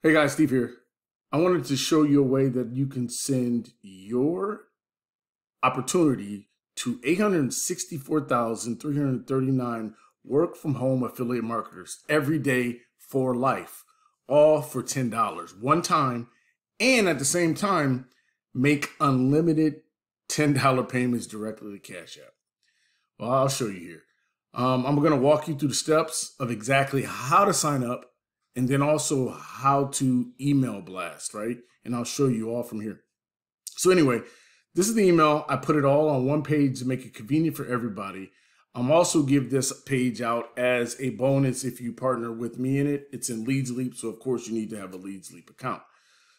Hey guys, Steve here. I wanted to show you a way that you can send your opportunity to 864,339 work from home affiliate marketers every day for life, all for $10 one time. And at the same time, make unlimited $10 payments directly to Cash App. Well, I'll show you here. Um, I'm going to walk you through the steps of exactly how to sign up and then also how to email blast, right? And I'll show you all from here. So anyway, this is the email. I put it all on one page to make it convenient for everybody. I'm also give this page out as a bonus if you partner with me in it. It's in Leads Leap, so of course you need to have a Leads Leap account.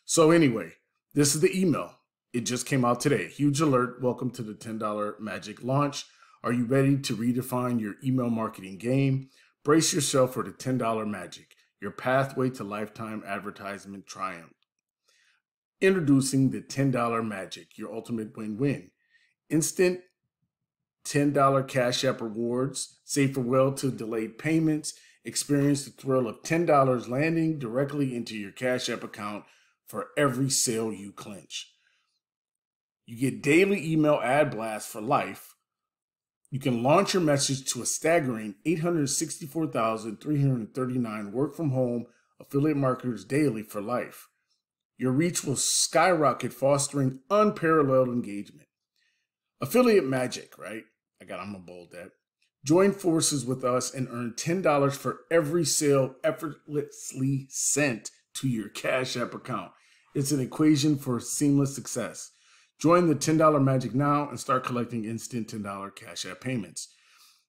So anyway, this is the email. It just came out today. Huge alert. Welcome to the $10 Magic launch. Are you ready to redefine your email marketing game? Brace yourself for the $10 Magic your pathway to lifetime advertisement triumph. Introducing the $10 Magic, your ultimate win win. Instant $10 Cash App rewards, safer well to delayed payments. Experience the thrill of $10 landing directly into your Cash App account for every sale you clinch. You get daily email ad blasts for life you can launch your message to a staggering 864,339 work from home affiliate marketers daily for life. Your reach will skyrocket, fostering unparalleled engagement. Affiliate magic, right? I got, I'm gonna bold that. Join forces with us and earn $10 for every sale effortlessly sent to your Cash App account. It's an equation for seamless success. Join the $10 Magic now and start collecting instant $10 Cash App payments.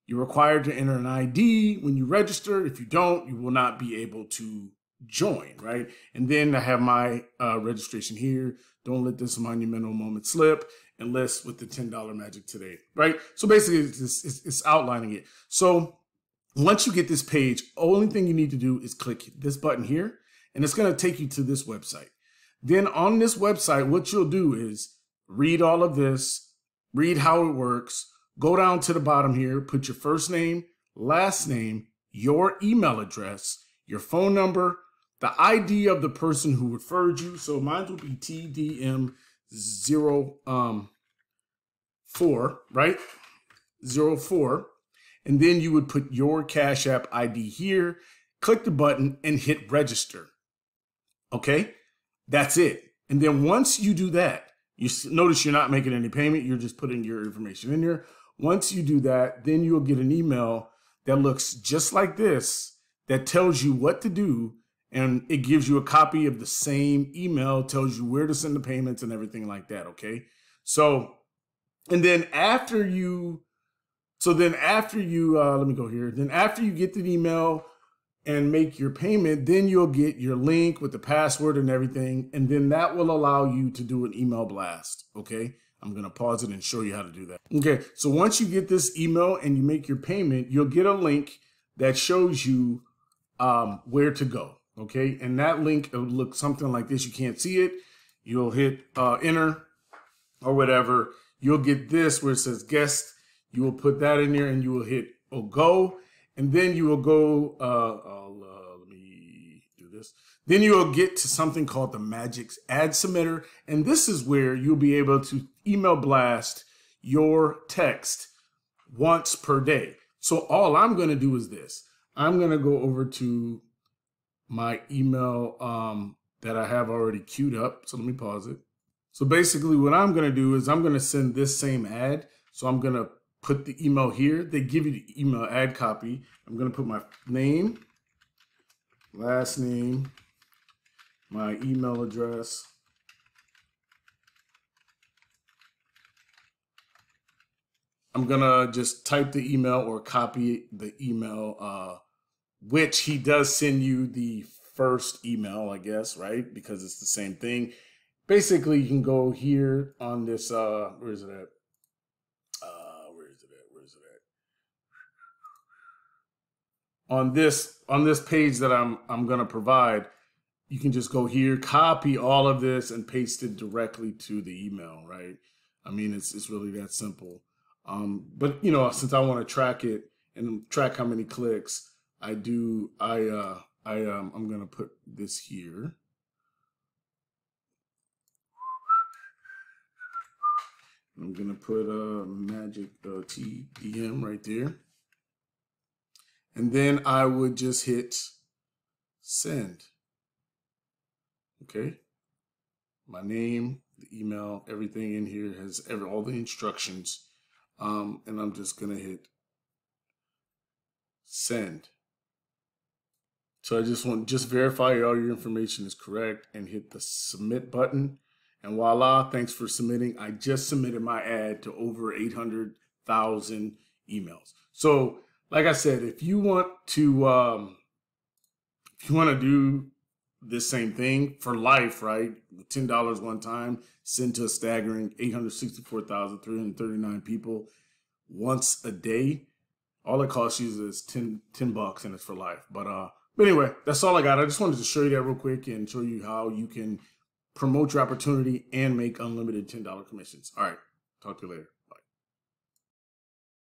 You're required to enter an ID when you register. If you don't, you will not be able to join, right? And then I have my uh, registration here. Don't let this monumental moment slip unless with the $10 magic today, right? So basically, it's, it's, it's outlining it. So once you get this page, only thing you need to do is click this button here, and it's going to take you to this website. Then on this website, what you'll do is read all of this, read how it works, go down to the bottom here, put your first name, last name, your email address, your phone number, the ID of the person who referred you. So mine will be TDM zero um four, right? Zero four. And then you would put your Cash App ID here, click the button and hit register. Okay, that's it. And then once you do that, you notice you're not making any payment. You're just putting your information in there. Once you do that, then you'll get an email that looks just like this that tells you what to do. And it gives you a copy of the same email, tells you where to send the payments and everything like that. Okay. So, and then after you, so then after you, uh, let me go here. Then after you get the email, and make your payment, then you'll get your link with the password and everything. And then that will allow you to do an email blast. Okay. I'm going to pause it and show you how to do that. Okay. So once you get this email and you make your payment, you'll get a link that shows you um, where to go. Okay. And that link will look something like this. You can't see it. You'll hit uh, enter or whatever. You'll get this where it says guest. You will put that in there and you will hit oh, go and then you will go. Uh, uh, let me do this. Then you will get to something called the Magix Ad Submitter, and this is where you'll be able to email blast your text once per day. So all I'm going to do is this. I'm going to go over to my email um, that I have already queued up. So let me pause it. So basically what I'm going to do is I'm going to send this same ad. So I'm going to put the email here. They give you the email ad copy. I'm going to put my name, last name, my email address. I'm going to just type the email or copy the email, uh, which he does send you the first email, I guess, right? Because it's the same thing. Basically, you can go here on this, uh, where is it at? On this on this page that I'm I'm gonna provide, you can just go here, copy all of this, and paste it directly to the email. Right? I mean, it's it's really that simple. Um, but you know, since I want to track it and track how many clicks, I do. I uh, I um, I'm gonna put this here. I'm gonna put a uh, magic uh, TDM right there. And then I would just hit send. Okay. My name, the email, everything in here has every, all the instructions. Um, and I'm just going to hit send. So I just want just verify all your information is correct and hit the submit button. And voila, thanks for submitting. I just submitted my ad to over 800,000 emails. So like I said, if you want to, um, if you want to do this same thing for life, right? Ten dollars one time, send to a staggering eight hundred sixty-four thousand three hundred thirty-nine people once a day. All it costs you is 10, 10 bucks, and it's for life. But uh, but anyway, that's all I got. I just wanted to show you that real quick and show you how you can promote your opportunity and make unlimited ten dollar commissions. All right, talk to you later.